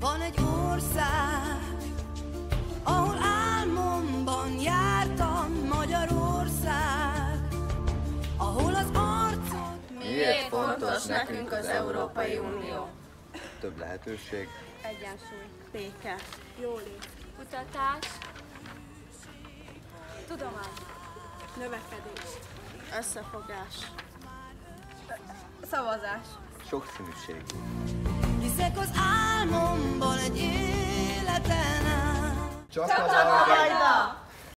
Van egy ország, ahol álmomban jártam Magyarország, ahol az arcod Miért fontos nekünk az Európai Unió? Több lehetőség, Egyensúly, béke, jólét, kutatás, tudomány, növekedés, összefogás, szavazás. sokszínűség. Álmomban egy életen át Csak Ajda!